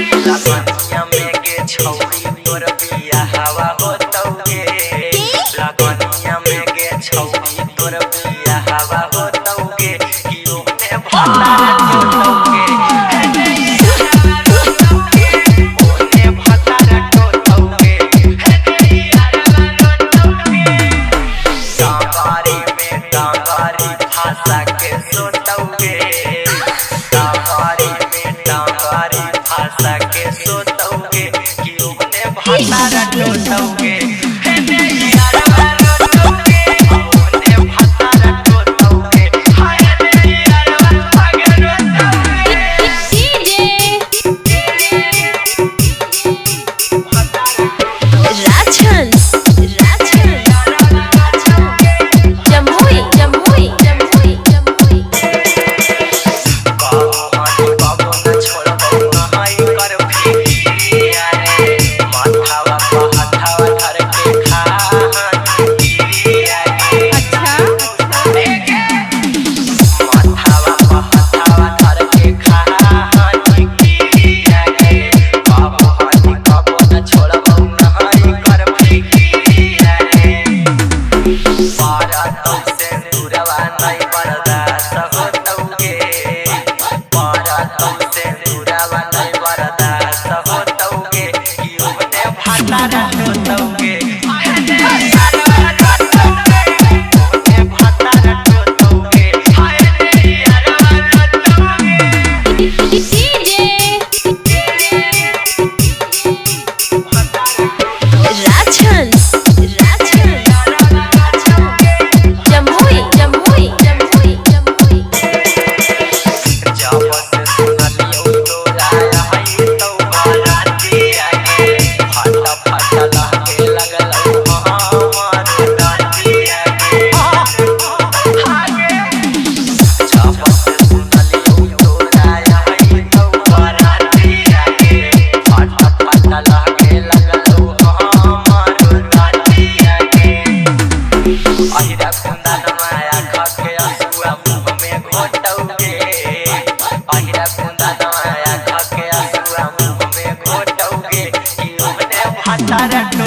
लगनिया में के छौ तोर बिया हवा हो तौगे लगनिया में के छौ तोर हवा हो तौगे သာတို့ဆုံးခဲ့ဟဲ့ house. I Ah,